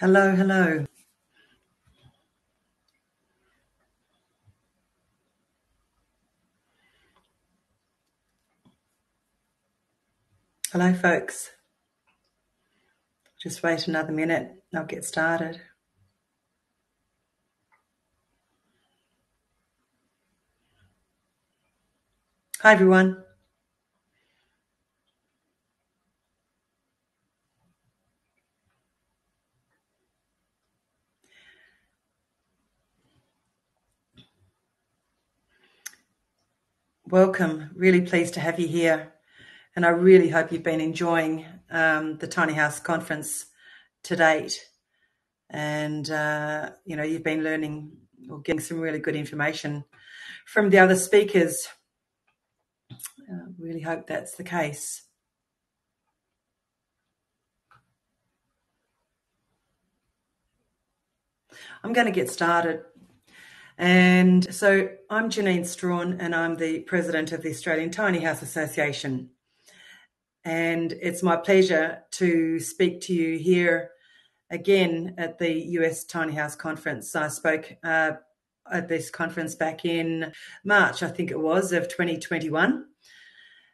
Hello, hello. Hello, folks. Just wait another minute. I'll get started. Hi, everyone. Welcome. Really pleased to have you here. And I really hope you've been enjoying um, the Tiny House conference to date. And, uh, you know, you've been learning or getting some really good information from the other speakers. Uh, really hope that's the case. I'm going to get started. And so I'm Janine Strachan, and I'm the president of the Australian Tiny House Association. And it's my pleasure to speak to you here again at the US Tiny House Conference. I spoke uh, at this conference back in March, I think it was, of 2021.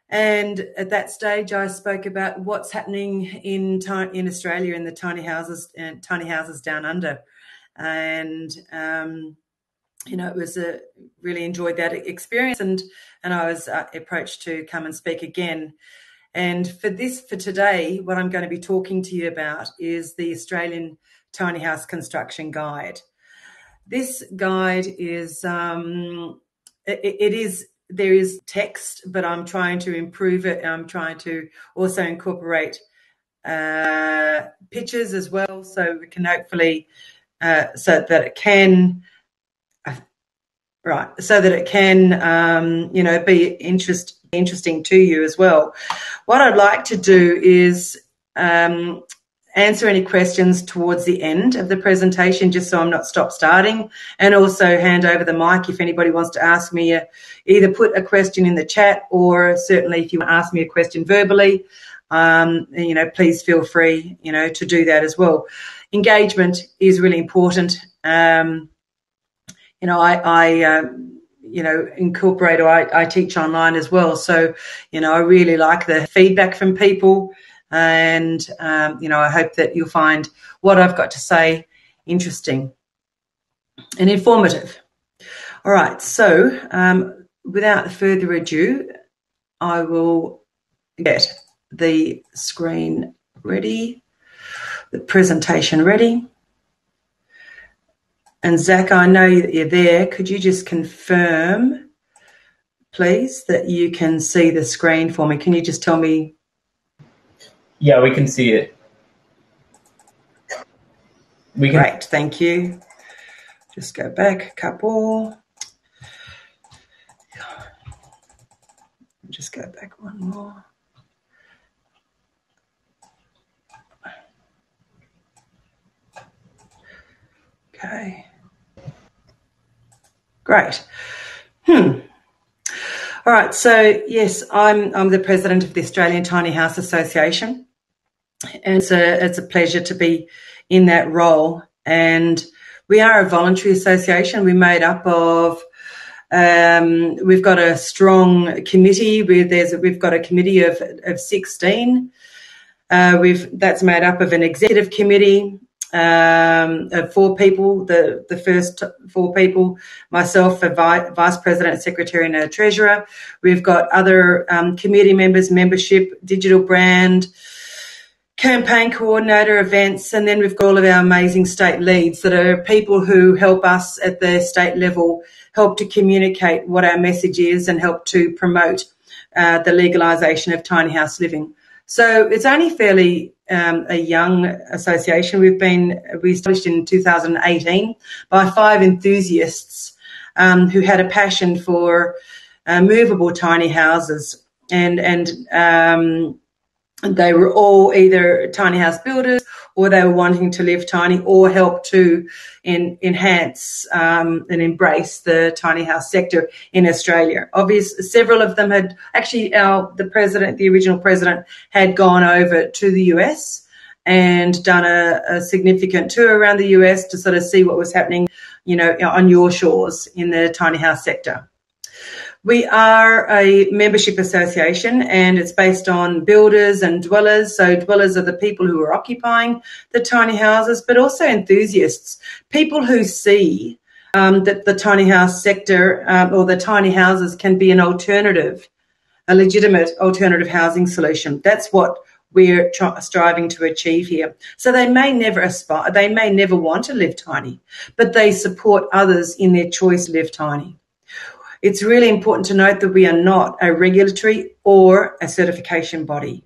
And at that stage, I spoke about what's happening in in Australia in the tiny houses and tiny houses down under, and um, you know, it was a really enjoyed that experience, and and I was uh, approached to come and speak again. And for this, for today, what I'm going to be talking to you about is the Australian Tiny House Construction Guide. This guide is, um, it, it is, there is text, but I'm trying to improve it. I'm trying to also incorporate uh, pictures as well, so we can hopefully, uh, so that it can right. So that it can um, you know be interest interesting to you as well. What i'd like to do is um, answer any questions towards the end of the presentation just so i'm not stop starting. And also hand over the mic if anybody wants to ask me a, uh, either put a question in the chat or certainly if you want to ask me a question verbally um, you know please feel free you know to do that as well. Engagement is really important. Um, you know, I, I um, you know, incorporate or I, I teach online as well. So, you know, I really like the feedback from people. And, um, you know, I hope that you'll find what I've got to say interesting and informative. All right. So, um, without further ado, I will get the screen ready, the presentation ready. And Zach, I know that you're there. Could you just confirm, please, that you can see the screen for me? Can you just tell me? Yeah, we can see it. We can... Great, thank you. Just go back a couple. Just go back one more. Okay. Great. Hmm. All right. So yes, I'm I'm the president of the Australian Tiny House Association, and it's a it's a pleasure to be in that role. And we are a voluntary association. We're made up of um, we've got a strong committee. Where there's a, we've got a committee of of sixteen. Uh, we've that's made up of an executive committee, um, of four people. The the first four people, myself, a vi- vice president, secretary, and a treasurer. We've got other um, committee members, membership, digital brand, campaign coordinator, events, and then we've got all of our amazing state leads that are people who help us at the state level, help to communicate what our message is, and help to promote uh, the legalisation of tiny house living. So it's only fairly um, a young association. We've been we established in 2018 by five enthusiasts um, who had a passion for uh, movable tiny houses, and and um, they were all either tiny house builders or they were wanting to live tiny or help to in, enhance um, and embrace the tiny house sector in Australia. Obviously, several of them had actually our the president, the original president, had gone over to the US and done a, a, significant tour around the US to sort of see what was happening, you know, on your shores in the tiny house sector. We are a membership association and it's based on builders and dwellers. So, dwellers are the people who are occupying the tiny houses, but also enthusiasts, people who see um, that the tiny house sector um, or the tiny houses can be an alternative, a legitimate alternative housing solution. That's what we're striving to achieve here. So they may never aspire, they may never want to live tiny, but they support others in their choice to live tiny. It's really important to note that we are not a regulatory or a certification body.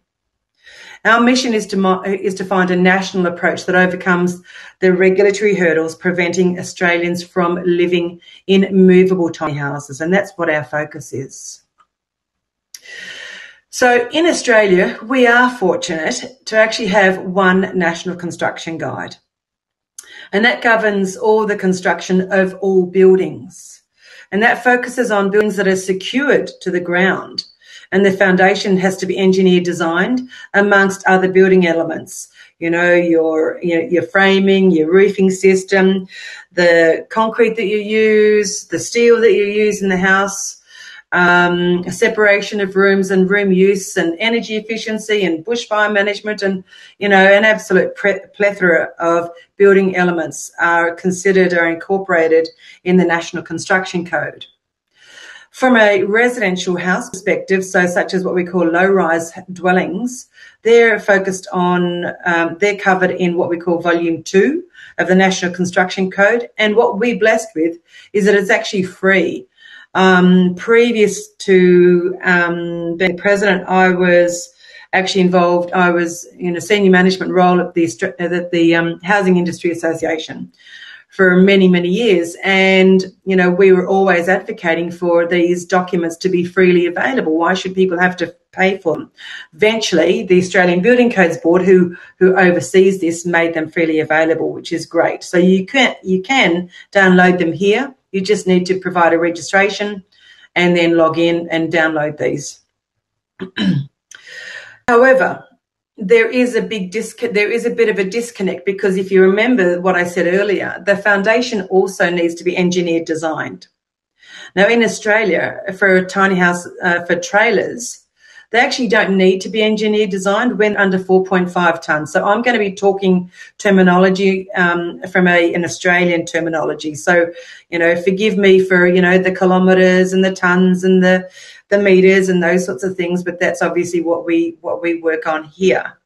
Our mission is to, is to find a national approach that overcomes the regulatory hurdles preventing Australians from living in movable tiny houses, and that's what our focus is. So in Australia, we are fortunate to actually have one national construction guide, and that governs all the construction of all buildings. And that focuses on buildings that are secured to the ground. And the foundation has to be engineer designed amongst other building elements. You know, your, your framing, your roofing system, the concrete that you use, the steel that you use in the house, um, separation of rooms and room use and energy efficiency and bushfire management and, you know, an absolute plethora of building elements are considered or incorporated in the National Construction Code. From a residential house perspective, so such as what we call low-rise dwellings, they're focused on, um, they're covered in what we call Volume 2 of the National Construction Code. And what we're blessed with is that it's actually free um, previous to um, being president, I was actually involved. I was in a senior management role at the at the um, Housing Industry Association for many many years, and you know we were always advocating for these documents to be freely available. Why should people have to pay for them? Eventually, the Australian Building Codes Board, who who oversees this, made them freely available, which is great. So you can you can download them here you just need to provide a registration and then log in and download these. However, there is a big disc- there is a bit of a disconnect because if you remember what I said earlier, the foundation also needs to be engineered designed. Now in Australia, for a tiny house uh, for trailers, they actually don't need to be engineer designed when under 4.5 tonnes. So I'm going to be talking terminology um, from a, an Australian terminology. So, you know, forgive me for, you know, the kilometres and the tonnes and the, the meters and those sorts of things, but that's obviously what we, what we work on here.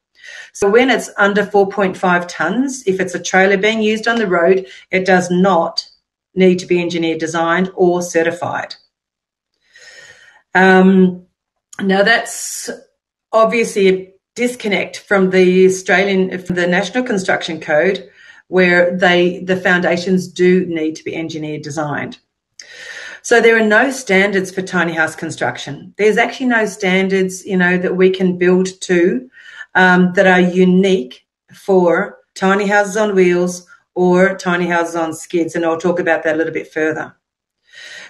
So when it's under 4.5 tonnes, if it's a trailer being used on the road, it does not need to be engineer designed or certified. Um, now that's obviously a disconnect from the Australian, from the National Construction Code, where they the foundations do need to be engineered designed. So there are no standards for tiny house construction. There's actually no standards, you know, that we can build to um, that are unique for tiny houses on wheels or tiny houses on skids, and I'll talk about that a little bit further.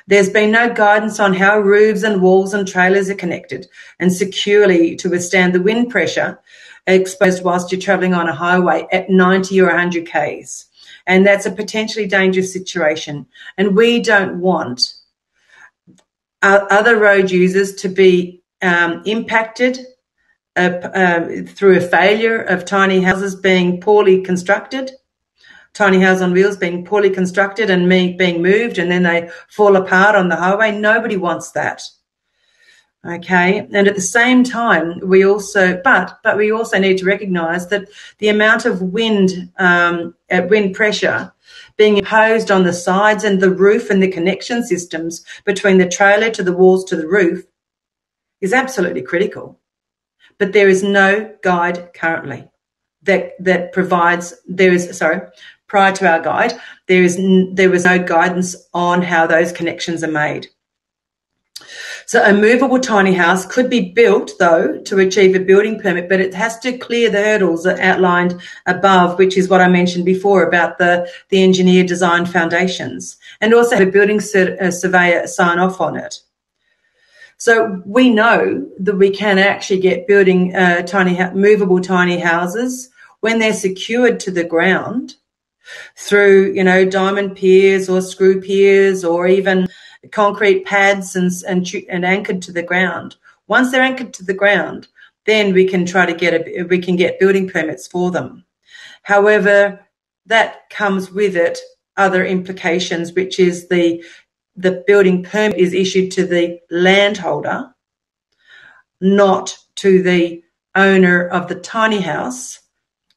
There's been no guidance on how roofs and walls and trailers are connected and securely to withstand the wind pressure exposed whilst you're travelling on a highway at 90 or 100 Ks. And that's a potentially dangerous situation. And we don't want other road users to be um, impacted uh, uh, through a failure of tiny houses being poorly constructed tiny house on wheels being poorly constructed and me being moved and then they fall apart on the highway. Nobody wants that. Okay. And at the same time, we also, but, but we also need to recognize that the amount of wind, um, at wind pressure being imposed on the sides and the roof and the connection systems between the trailer to the walls to the roof is absolutely critical. But there is no guide currently that that provides there is sorry prior to our guide, there is there was no guidance on how those connections are made. So a movable tiny house could be built though to achieve a building permit, but it has to clear the hurdles outlined above, which is what I mentioned before about the, the engineer design foundations and also have a building a surveyor sign off on it. So we know that we can actually get building uh, tiny, movable tiny houses when they're secured to the ground through, you know, diamond piers or screw piers or even concrete pads and, and, and anchored to the ground. Once they're anchored to the ground, then we can try to get a, we can get building permits for them. However, that comes with it other implications, which is the the building permit is issued to the landholder, not to the owner of the tiny house.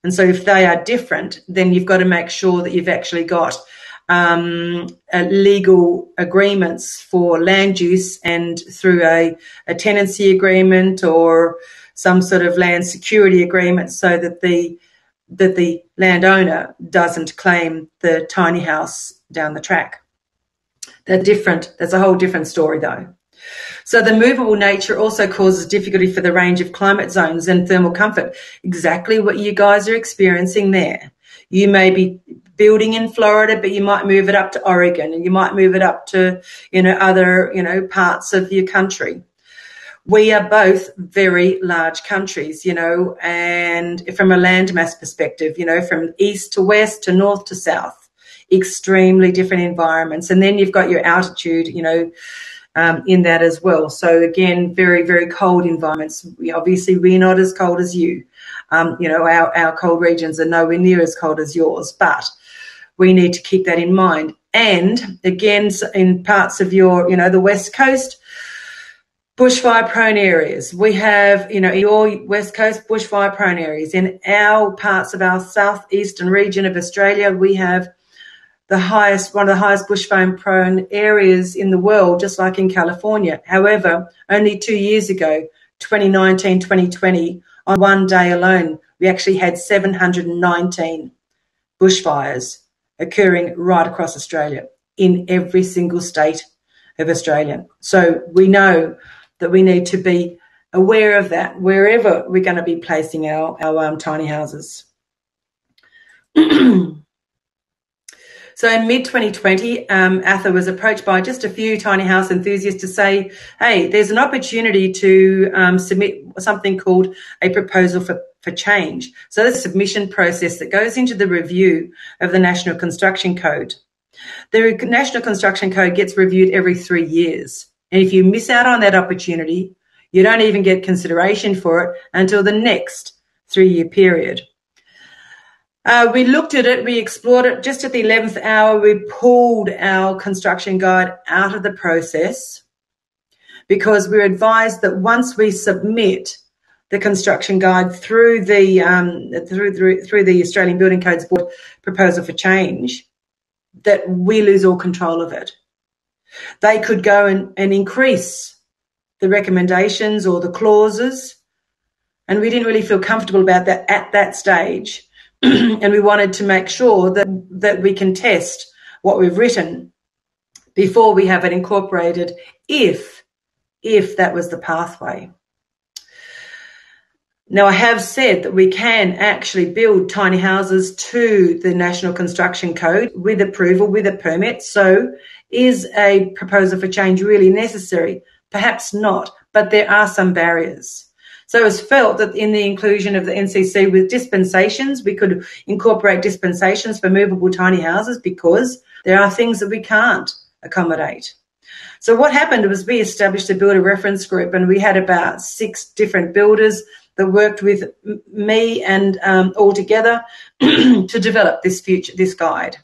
And so, if they are different, then you've got to make sure that you've actually got um, legal agreements for land use and through a, a tenancy agreement or some sort of land security agreement so that the that the landowner doesn't claim the tiny house down the track. They're different. That's a whole different story though. So the movable nature also causes difficulty for the range of climate zones and thermal comfort. Exactly what you guys are experiencing there. You may be building in Florida, but you might move it up to Oregon and you might move it up to, you know, other, you know, parts of your country we are both very large countries, you know, and from a landmass perspective, you know, from east to west to north to south, extremely different environments. And then you've got your altitude, you know, um, in that as well. So again, very, very cold environments. We, obviously, we're not as cold as you. Um, you know, our, our cold regions are nowhere near as cold as yours, but we need to keep that in mind. And again, in parts of your, you know, the West Coast, bushfire prone areas. We have, you know, your west coast bushfire prone areas. In our parts of our southeastern region of Australia, we have the highest, one of the highest bushfire prone areas in the world, just like in California. However, only two years ago, 2019, 2020, on one day alone, we actually had 719 bushfires occurring right across Australia in every single state of Australia. So we know that we need to be aware of that wherever we're going to be placing our, our um, tiny houses. so in mid 2020, um, ATHA was approached by just a few tiny house enthusiasts to say, hey, there's an opportunity to um, submit something called a proposal for, for change. So the submission process that goes into the review of the National Construction Code. The National Construction Code gets reviewed every three years. And if you miss out on that opportunity, you don't even get consideration for it until the next three year period. Uh, we looked at it, we explored it. Just at the 11th hour, we pulled our construction guide out of the process because we we're advised that once we submit the construction guide through the um, through, through through the Australian Building Codes Board proposal for change, that we lose all control of it. They could go and, and increase the recommendations or the clauses. And we didn't really feel comfortable about that at that stage. and we wanted to make sure that, that we can test what we've written before we have it incorporated if if that was the pathway. Now, I have said that we can actually build tiny houses to the National Construction Code with approval, with a permit. So, is a proposal for change really necessary? Perhaps not, but there are some barriers. So it's felt that in the inclusion of the NCC with dispensations, we could incorporate dispensations for movable tiny houses because there are things that we can't accommodate. So what happened was we established a builder reference group and we had about six different builders that worked with me and um, all together to develop this future, this guide.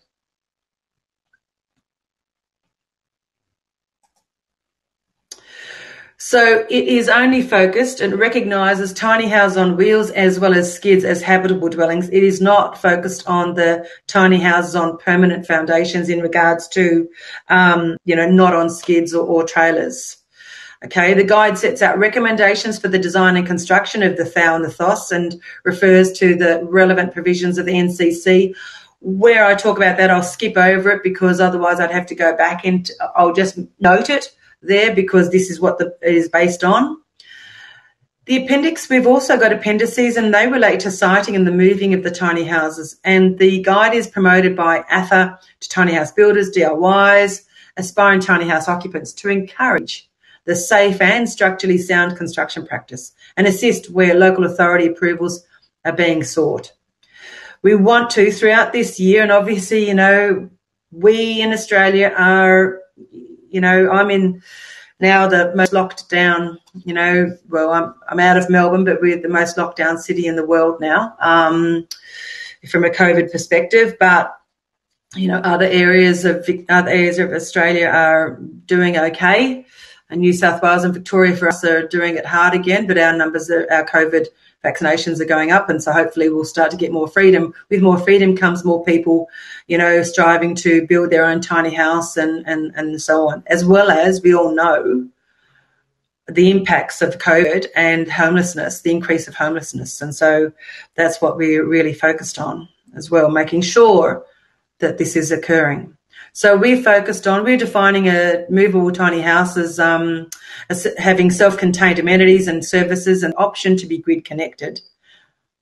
So it is only focused and recognises tiny houses on wheels as well as skids as habitable dwellings. It is not focused on the tiny houses on permanent foundations in regards to, um, you know, not on skids or, or trailers. Okay, the guide sets out recommendations for the design and construction of the THOW and the THOS and refers to the relevant provisions of the NCC. Where I talk about that, I'll skip over it because otherwise I'd have to go back and I'll just note it there because this is what the, it is based on. The appendix, we've also got appendices and they relate to siting and the moving of the tiny houses. And the guide is promoted by ATHA to tiny house builders, DIYs, aspiring tiny house occupants to encourage the safe and structurally sound construction practice and assist where local authority approvals are being sought. we want to throughout this year, and obviously, you know, we in Australia are, you know, I'm in now the most locked down, you know, well, I'm, I'm out of Melbourne, but we're the most locked down city in the world now um, from a COVID perspective. But, you know, other areas of other areas of Australia are doing okay. And New South Wales and Victoria for us are doing it hard again, but our numbers, are, our COVID vaccinations are going up, and so hopefully we'll start to get more freedom. With more freedom comes more people, you know, striving to build their own tiny house and and and so on. As well as we all know the impacts of COVID and homelessness, the increase of homelessness, and so that's what we're really focused on as well, making sure that this is occurring. So we're focused on, we're defining a movable tiny house as, um, as having self-contained amenities and services and option to be grid connected.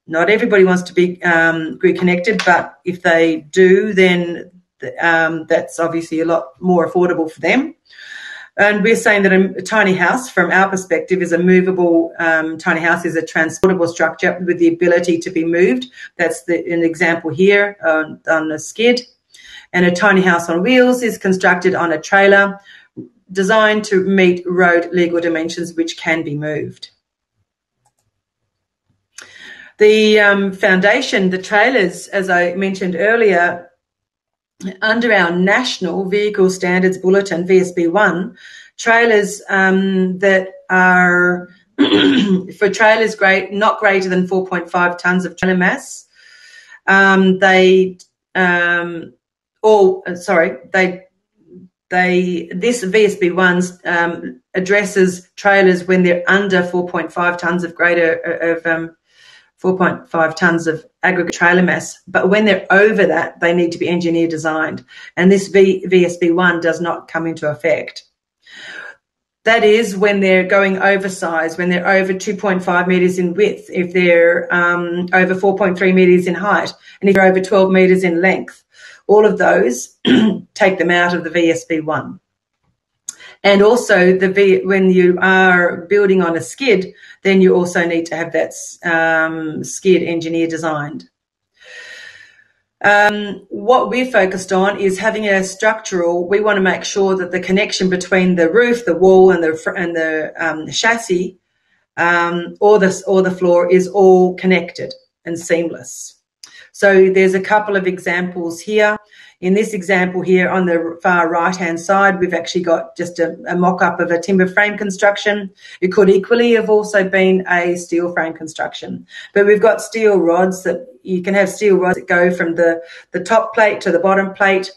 Not everybody wants to be um, grid connected, but if they do, then um, that's obviously a lot more affordable for them. And we're saying that a, tiny house, from our perspective, is a movable um, tiny house, is a transportable structure with the ability to be moved. That's the, an example here on, on a skid and a tiny house on wheels is constructed on a trailer designed to meet road legal dimensions which can be moved. The um, foundation, the trailers, as I mentioned earlier, under our National Vehicle Standards Bulletin, VSB1, trailers um, that are for trailers great not greater than 4.5 tonnes of trailer mass. Um, they um, or uh, sorry, they they this VSB ones um, addresses trailers when they're under 4.5 tons of greater uh, of um, 4.5 tons of aggregate trailer mass. But when they're over that, they need to be engineer designed, and this v, VSB one does not come into effect. That is when they're going oversized, when they're over 2.5 meters in width, if they're um, over 4.3 meters in height, and if they're over 12 meters in length all of those, take them out of the VSB1. And also, the v, when you are building on a skid, then you also need to have that um, skid engineer designed. Um, what we're focused on is having a structural. We want to make sure that the connection between the roof, the wall, and the and the um, chassis, um, or the or the floor is all connected and seamless. So there's a couple of examples here. In this example here on the far right hand side, we've actually got just a, a mock up of a timber frame construction. It could equally have also been a steel frame construction, but we've got steel rods that you can have steel rods that go from the, the top plate to the bottom plate,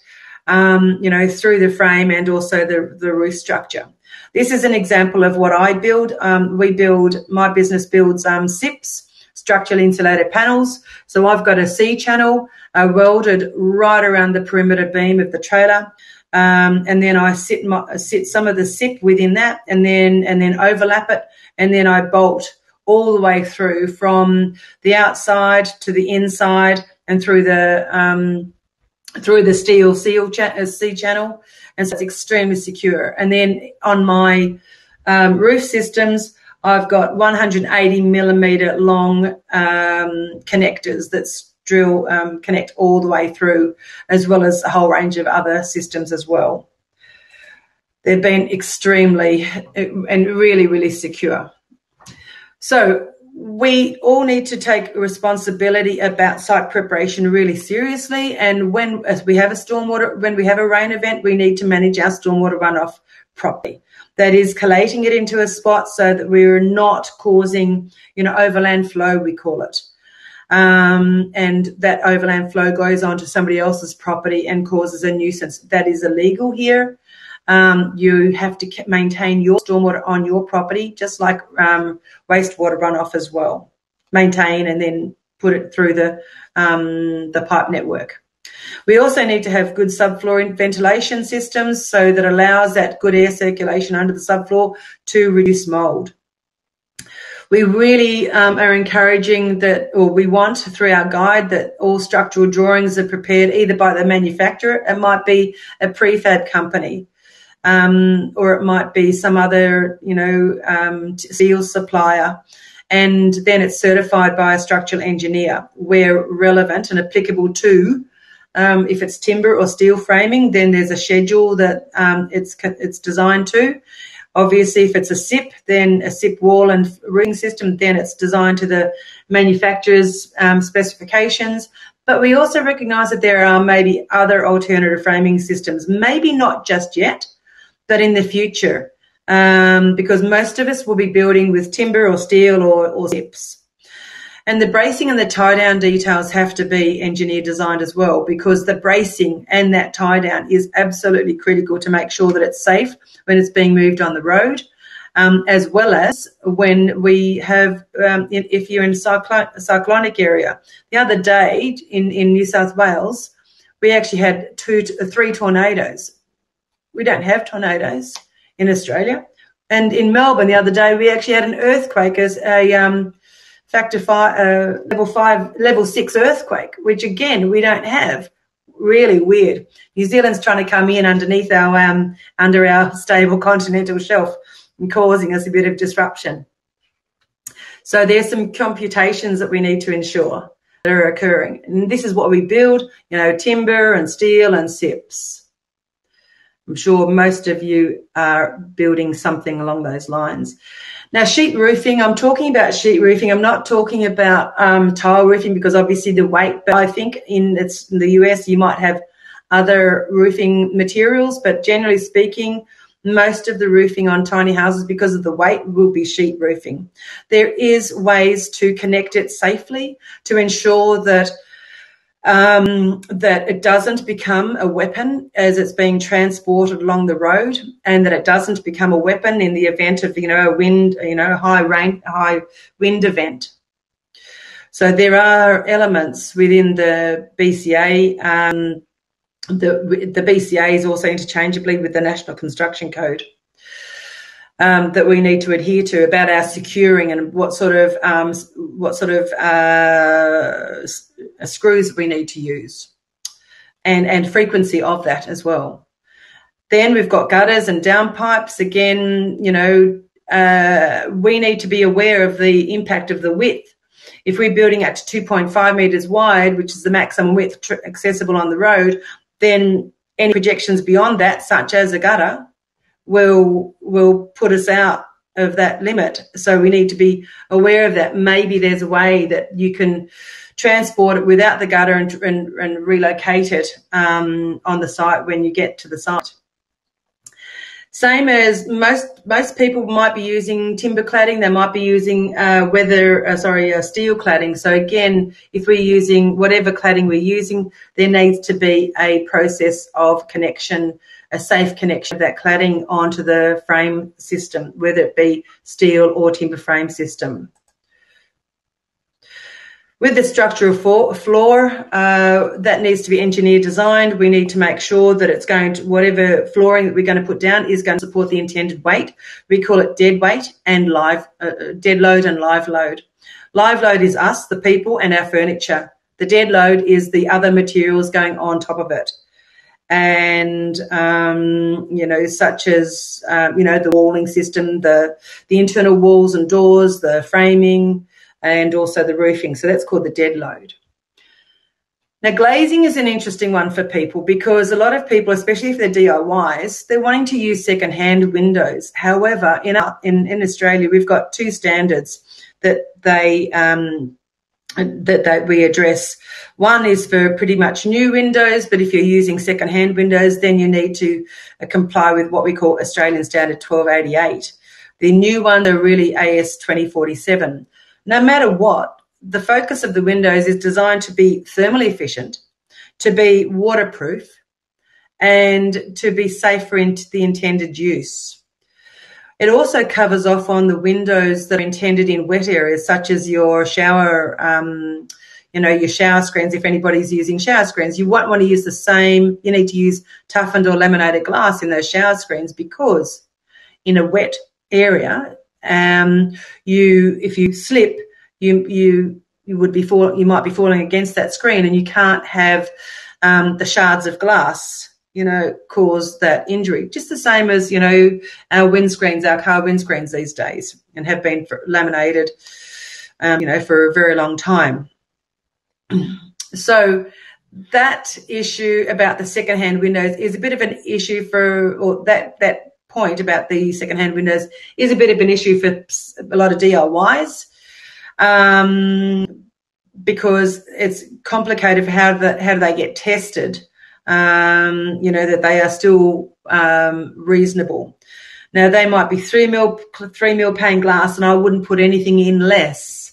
um, you know, through the frame and also the, the roof structure. This is an example of what I build. Um, we build, my business builds um, SIPs, structurally insulated panels. So I've got a C channel uh, welded right around the perimeter beam of the trailer. Um, and then I sit my, sit some of the SIP within that, and then and then overlap it, and then I bolt all the way through from the outside to the inside and through the um, through the steel seal cha- uh, C channel, and so it's extremely secure. And then on my um, roof systems, I've got 180 millimeter long um, connectors that drill um, connect all the way through, as well as a whole range of other systems as well. They've been extremely and really, really secure. So we all need to take responsibility about site preparation really seriously. And when as we have a stormwater, when we have a rain event, we need to manage our stormwater runoff properly that is collating it into a spot so that we're not causing, you know, overland flow, we call it. Um, and that overland flow goes onto somebody else's property and causes a nuisance. That is illegal here. Um, you have to maintain your stormwater on your property, just like um, wastewater runoff as well. Maintain and then put it through the um, the pipe network. We also need to have good subfloor ventilation systems so that allows that good air circulation under the subfloor to reduce mold. We really um, are encouraging that, or we want through our guide that all structural drawings are prepared either by the manufacturer, it might be a prefab company, um, or it might be some other, you know, um, steel supplier and then it's certified by a structural engineer where relevant and applicable to um, if it's timber or steel framing, then there's a schedule that um, it's it's designed to. Obviously, if it's a SIP, then a SIP wall and ring system, then it's designed to the manufacturer's um, specifications. But we also recognise that there are maybe other alternative framing systems, maybe not just yet, but in the future, um, because most of us will be building with timber or steel or, or SIPs. And the bracing and the tie down details have to be engineer designed as well because the bracing and that tie down is absolutely critical to make sure that it's safe when it's being moved on the road. Um, as well as when we have, um, if you're in a cyclonic area. The other day in, in New South Wales, we actually had two, three tornadoes. We don't have tornadoes in Australia. And in Melbourne the other day, we actually had an earthquake as a, um, factor five, uh, level five, level six earthquake, which again we don't have. Really weird. New Zealand's trying to come in underneath our um, under our stable continental shelf and causing us a bit of disruption. So there's some computations that we need to ensure that are occurring, and this is what we build. You know, timber and steel and SIPs. I'm sure most of you are building something along those lines. Now, sheet roofing, I'm talking about sheet roofing. I'm not talking about um, tile roofing because obviously the weight, but I think in, it's, in the US you might have other roofing materials, but generally speaking, most of the roofing on tiny houses because of the weight will be sheet roofing. There is ways to connect it safely to ensure that um, that it doesn't become a weapon as it's being transported along the road, and that it doesn't become a weapon in the event of you know a wind, you know, high rain, high wind event. So there are elements within the BCA. Um, the the BCA is also interchangeably with the National Construction Code um, that we need to adhere to about our securing and what sort of um, what sort of uh, screws we need to use, and and frequency of that as well. Then we've got gutters and downpipes. Again, you know, uh, we need to be aware of the impact of the width. If we're building at 2.5 meters wide, which is the maximum width tr- accessible on the road, then any projections beyond that, such as a gutter, will will put us out of that limit. So we need to be aware of that. Maybe there's a way that you can transport it without the gutter and, and, and relocate it um, on the site when you get to the site. Same as most most people might be using timber cladding, they might be using uh, weather, uh, sorry, uh, steel cladding. So again, if we're using whatever cladding we're using, there needs to be a process of connection a safe connection of that cladding onto the frame system, whether it be steel or timber frame system. With the structural floor, uh, that needs to be engineer designed. We need to make sure that it's going to, whatever flooring that we're going to put down is going to support the intended weight. We call it dead weight and live, uh, uh dead load and live load. Live load is us, the people, and our furniture. The dead load is the other materials going on top of it and um, you know, such as um, you know the walling system, the the internal walls and doors, the framing, and also the roofing. So that's called the dead load. Now, glazing is an interesting one for people because a lot of people, especially if they're DIYs, they're wanting to use second-hand windows. However, in, in, in Australia, we've got two standards that they um, that, that we address. One is for pretty much new windows, but if you're using second-hand windows, then you need to uh, comply with what we call Australian Standard 1288. The new one are really AS 2047. No matter what, the focus of the windows is designed to be thermally efficient, to be waterproof, and to be safe for the intended use. It also covers off on the windows that are intended in wet areas, such as your shower, um, you know, your shower screens. If anybody's using shower screens, you won't want to use the same. You need to use toughened or laminated glass in those shower screens because in a wet area, um, you if you slip, you you you would be fall, you might be falling against that screen, and you can't have um, the shards of glass you know, cause that injury. Just the same as, you know, our windscreens, our car windscreens these days and have been laminated um, you know, for a very long time. so that issue about the second-hand windows is a bit of an issue for, or that that point about the second-hand windows is a bit of an issue for a lot of DIYs. Um, because it's complicated for how the, how do they get tested um, you know that they are still um, reasonable now they might be three mil three mil pane glass and i wouldn't put anything in less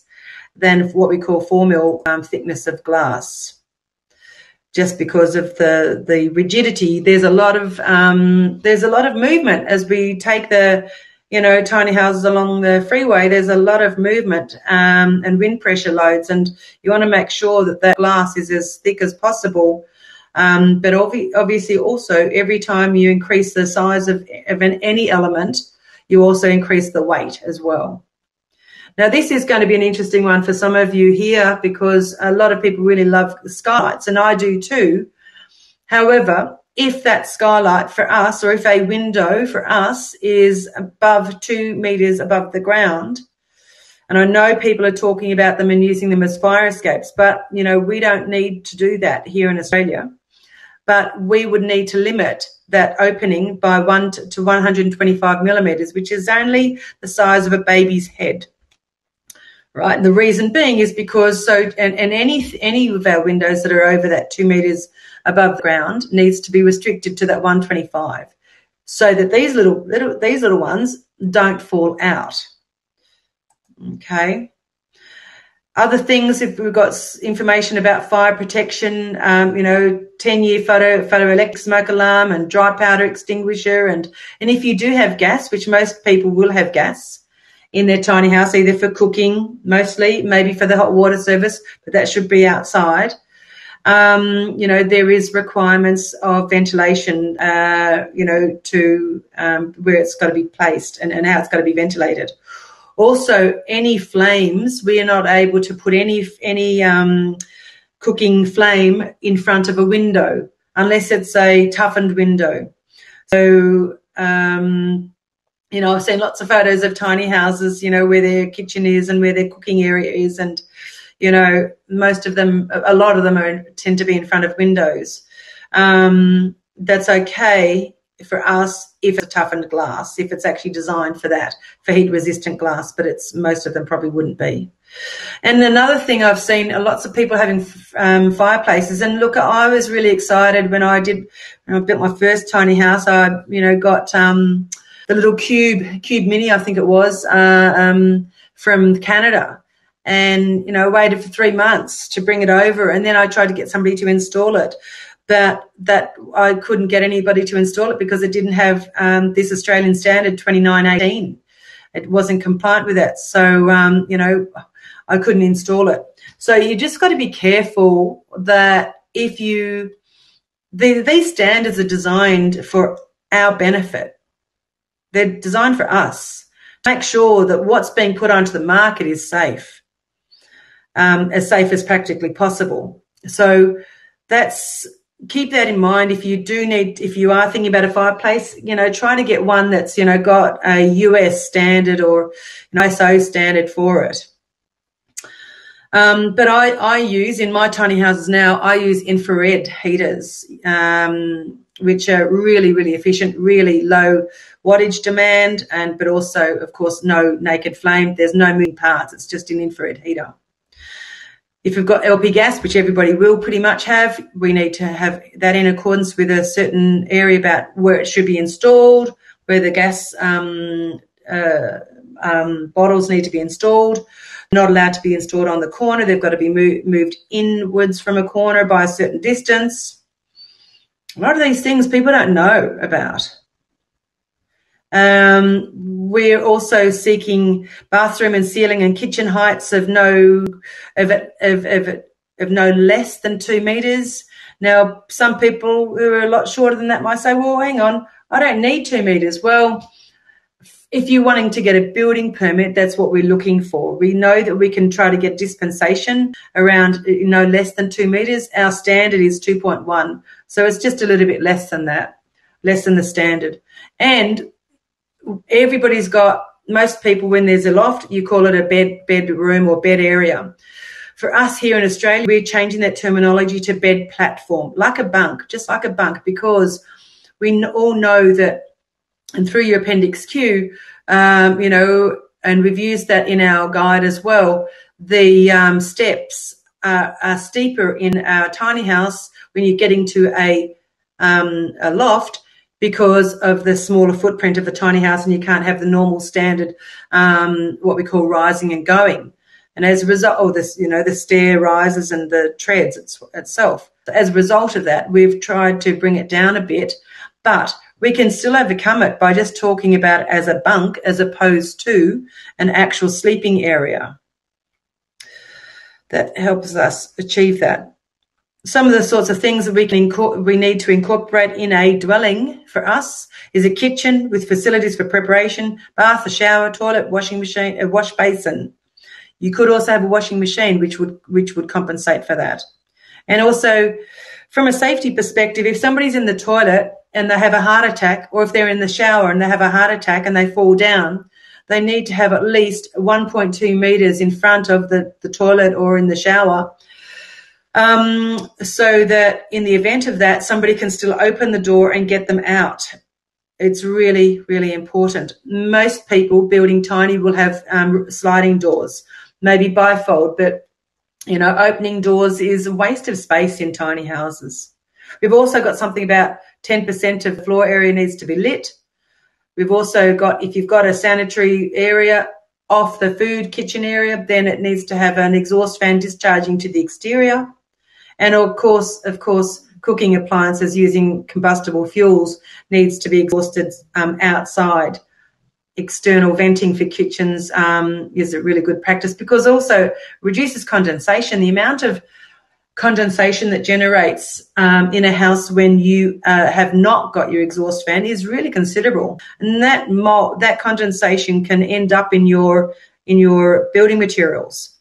than what we call four mil um, thickness of glass just because of the the rigidity there's a lot of um, there's a lot of movement as we take the you know, tiny houses along the freeway, there's a lot of movement um, and wind pressure loads, and you want to make sure that that glass is as thick as possible. Um, but obvi- obviously, also every time you increase the size of, of an, any element, you also increase the weight as well. Now, this is going to be an interesting one for some of you here because a lot of people really love skylights, and I do too. However, if that skylight for us or if a window for us is above two meters above the ground, and I know people are talking about them and using them as fire escapes, but you know, we don't need to do that here in Australia. But we would need to limit that opening by one to 125 millimeters, which is only the size of a baby's head. Right. And the reason being is because so, and, and any, any of our windows that are over that two meters above the ground needs to be restricted to that 125 so that these little, little these little ones don't fall out. Okay. Other things, if we've got information about fire protection, um, you know, 10 year photo, photoelectric smoke alarm and dry powder extinguisher. And, and if you do have gas, which most people will have gas in their tiny house, either for cooking mostly, maybe for the hot water service, but that should be outside. Um, you know, there is requirements of ventilation, uh, you know, to um, where it's got to be placed and, and how it's got to be ventilated. Also, any flames, we are not able to put any any um, cooking flame in front of a window unless it's a toughened window. So, um, you know, I've seen lots of photos of tiny houses, you know, where their kitchen is and where their cooking area is, and you know, most of them, a lot of them are, tend to be in front of windows. Um, that's okay for us if it's toughened glass, if it's actually designed for that, for heat resistant glass, but it's most of them probably wouldn't be. And another thing I've seen lots of people having um, fireplaces. And look, I was really excited when I did, when I built my first tiny house. I, you know, got um, the little cube, cube mini, I think it was, uh, um, from Canada. And you know waited for three months to bring it over and then i tried to get somebody to install it. But that i couldn't get anybody to install it because it didn't have um, this australian standard 2918 it wasn't compliant with that so um, you know i couldn't install it. So you just got to be careful that if you the, these standards are designed for our benefit they're designed for us. To make sure that what's being put onto the market is safe um, as safe as practically possible. So that's keep that in mind. If you do need if you are thinking about a fireplace you know try to get one that's you know got a us standard or an iso standard for it. Um, but I, I use in my tiny houses now i use infrared heaters. Um, which are really really efficient really low wattage demand and but also of course no naked flame there's no moving parts it's just an infrared heater if we've got LP gas, which everybody will pretty much have, we need to have that in accordance with a certain area about where it should be installed, where the gas um, uh, um, bottles need to be installed. Not allowed to be installed on the corner. They've got to be mo- moved inwards from a corner by a certain distance. A lot of these things people don't know about. Um, we're also seeking bathroom and ceiling and kitchen heights of no of, of, of, of no less than two meters. Now, some people who are a lot shorter than that might say, "Well, hang on, I don't need two meters." Well, if you're wanting to get a building permit, that's what we're looking for. We know that we can try to get dispensation around you know less than two meters. Our standard is 2.1, so it's just a little bit less than that, less than the standard. And everybody's got most people, when there's a loft, you call it a bed bedroom or bed area. For us here in Australia, we're changing that terminology to bed platform, like a bunk, just like a bunk, because we all know that, and through your Appendix Q, um, you know, and we've used that in our guide as well, the um, steps are, are, steeper in our tiny house when you're getting to a, um, a loft because of the smaller footprint of the tiny house and you can't have the normal standard, um, what we call rising and going. And as a result, of this, you know, the stair rises and the treads it's, itself. As a result of that, we've tried to bring it down a bit, but we can still overcome it by just talking about it as a bunk as opposed to an actual sleeping area. That helps us achieve that. Some of the sorts of things that we can we need to incorporate in a dwelling for us is a kitchen with facilities for preparation, bath, a shower, toilet, washing machine, a wash basin. You could also have a washing machine, which would which would compensate for that. And also, from a safety perspective, if somebody's in the toilet and they have a heart attack, or if they're in the shower and they have a heart attack and they fall down, they need to have at least 1.2 meters in front of the, the toilet or in the shower. Um, so that in the event of that, somebody can still open the door and get them out. It's really, really important. Most people building tiny will have um, sliding doors maybe bifold, but you know, opening doors is a waste of space in tiny houses. We've also got something about 10% of floor area needs to be lit. We've also got, if you've got a sanitary area off the food kitchen area, then it needs to have an exhaust fan discharging to the exterior. And of course, of course, cooking appliances using combustible fuels needs to be exhausted um, outside external venting for kitchens um, is a really good practice because also reduces condensation. The amount of condensation that generates um, in a house when you uh, have not got your exhaust fan is really considerable, and that that condensation can end up in your in your building materials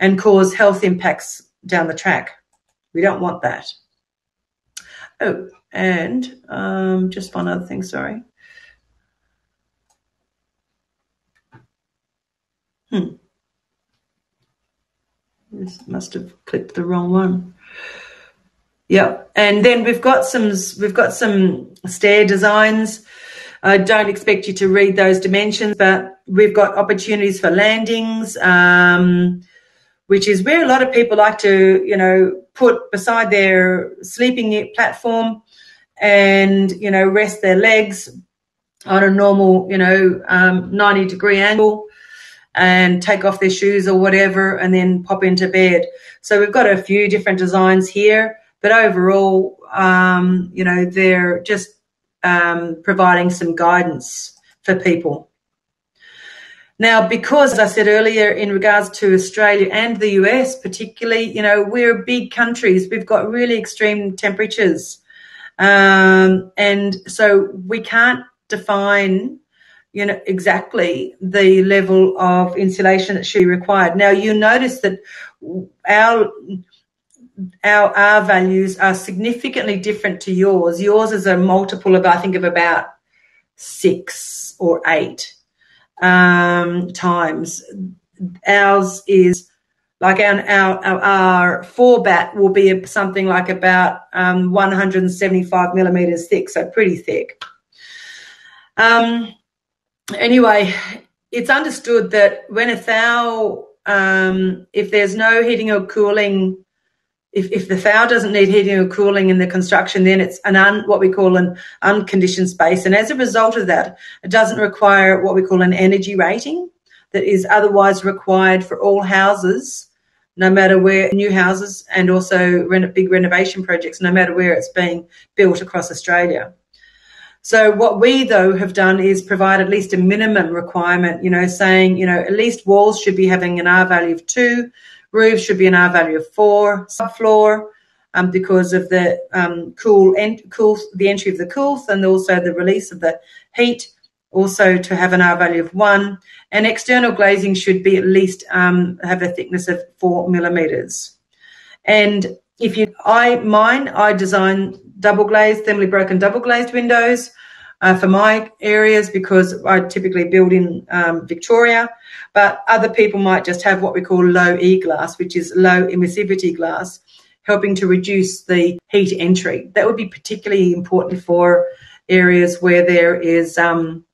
and cause health impacts down the track. We don't want that. Oh, and um, just one other thing. Sorry. Hmm. This must have clicked the wrong one. Yeah, and then we've got some we've got some stair designs. I don't expect you to read those dimensions, but we've got opportunities for landings, um, which is where a lot of people like to, you know, put beside their sleeping platform and, you know, rest their legs on a normal, you know, um, 90 degree angle and take off their shoes or whatever and then pop into bed. So we've got a few different designs here, but overall, um, you know, they're just um, providing some guidance for people. Now, because as I said earlier, in regards to Australia and the US, particularly, you know, we're big countries. We've got really extreme temperatures. Um, and so we can't define you know, exactly the level of insulation that be required. Now you notice that our our R values are significantly different to yours. Yours is a multiple of I think of about six or eight um, times. Ours is like our, our, our, four batt will be something like about um, 175 millimeters thick, so pretty thick. Um, anyway, it's understood that when a thou, um, if there's no heating or cooling, if, if the thou doesn't need heating or cooling in the construction, then it's an un, what we call an unconditioned space. And as a result of that, it doesn't require what we call an energy rating that is otherwise required for all houses, no matter where new houses and also big renovation projects, no matter where it's being built across Australia. So what we though have done is provide at least a minimum requirement, you know, saying, you know, at least walls should be having an R value of two, roofs should be an R value of four, subfloor, um, because of the um, cool, en- cool, the entry of the cools and also the release of the heat. Also to have an R value of one, and external glazing should be at least um, have a thickness of four millimeters. And if you, I mine, I design double glazed, thermally broken double glazed windows. uh, for my areas because I typically build in um, Victoria, but other people might just have what we call low E glass, which is low emissivity glass, helping to reduce the heat entry. That would be particularly important for areas where there is um,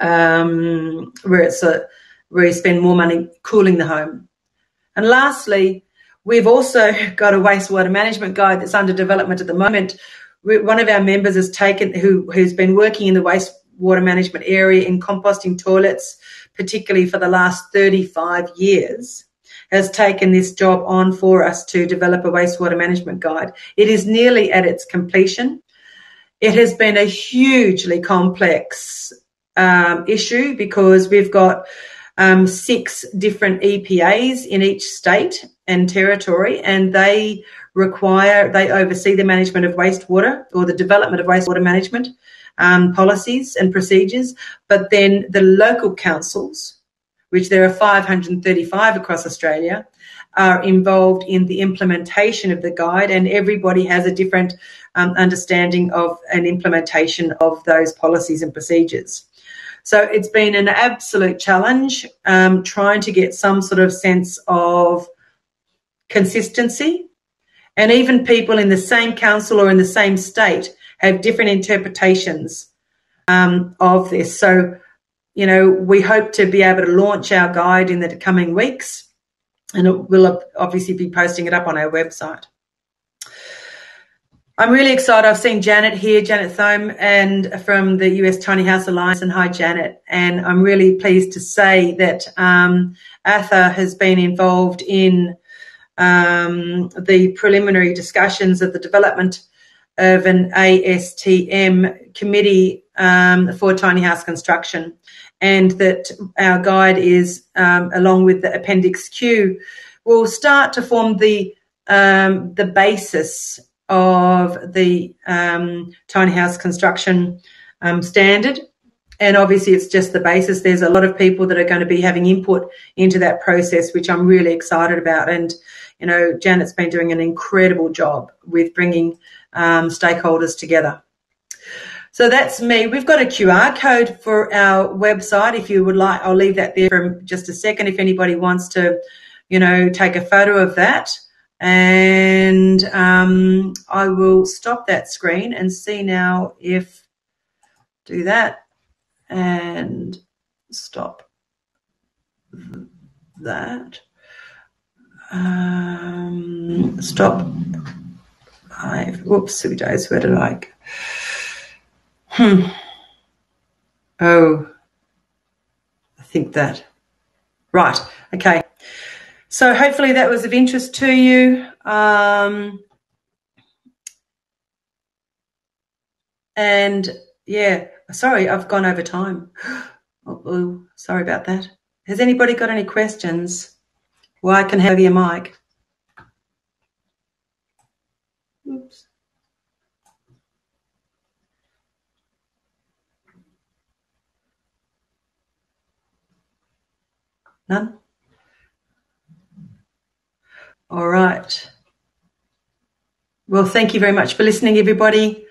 um, where it's a where you spend more money cooling the home. And lastly, we've also got a wastewater management guide that's under development at the moment. One of our members has taken who who's been working in the wastewater management area in composting toilets, particularly for the last 35 years has taken this job on for us to develop a wastewater management guide. It is nearly at its completion. It has been a hugely complex um, issue because we've got um, six different EPAs in each state and territory, and they require, they oversee the management of wastewater or the development of wastewater management um, policies and procedures. But then the local councils, which there are 535 across Australia, are involved in the implementation of the guide, and everybody has a different um, understanding of an implementation of those policies and procedures. So it's been an absolute challenge um, trying to get some sort of sense of consistency. And even people in the same council or in the same state have different interpretations um, of this. So, you know, we hope to be able to launch our guide in the coming weeks, and we'll obviously be posting it up on our website. I'm really excited. I've seen Janet here, Janet Thome, and from the US Tiny House Alliance. And hi, Janet. And I'm really pleased to say that um, ATHA has been involved in um, the preliminary discussions of the development of an ASTM committee um, for tiny house construction, and that our guide is, um, along with the Appendix Q, will start to form the um, the basis of the um, tiny house construction um, standard. And obviously, it's just the basis. There's a lot of people that are going to be having input into that process, which I'm really excited about. And, you know, Janet's been doing an incredible job with bringing um, stakeholders together. So that's me. We've got a QR code for our website. If you would like, I'll leave that there for just a second. If anybody wants to, you know, take a photo of that and um, I will stop that screen and see now if do that and stop that um, stop five whoops we days where did I hmm oh I think that right okay so hopefully that was of interest to you. Um, and yeah, sorry, I've gone over time. Oh, oh, sorry about that. Has anybody got any questions? Well, I can have your mic. Oops. None? All right. Well, thank you very much for listening, everybody,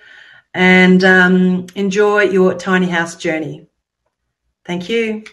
and um, enjoy your tiny house journey. Thank you.